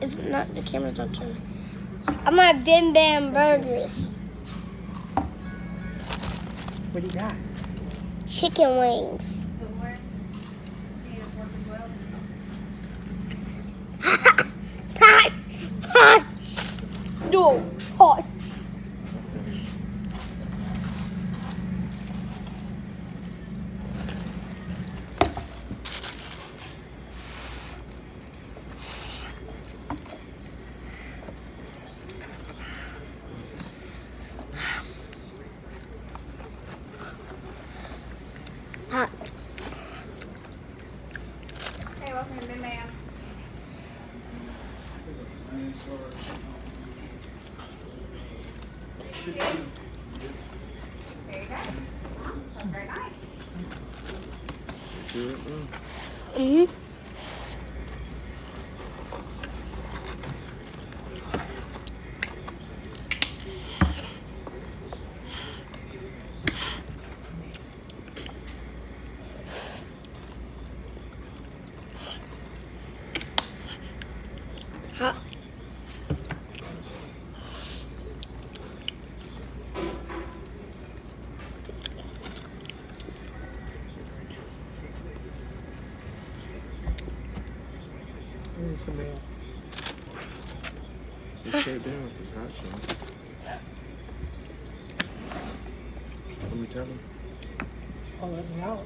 It's not the camera's not turning. I'm at Bim Bam Burgers. What do you got? Chicken wings. So where Mm-hmm. Huh? Just sit down if it's hot, son. Let me tell him. Oh, let me out.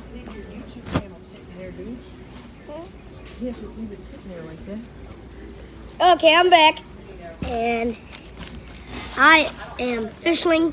Just leave your YouTube channel sitting there, dude. Hmm? You can't just leave it sitting there like that. Okay, I'm back. And I am fishing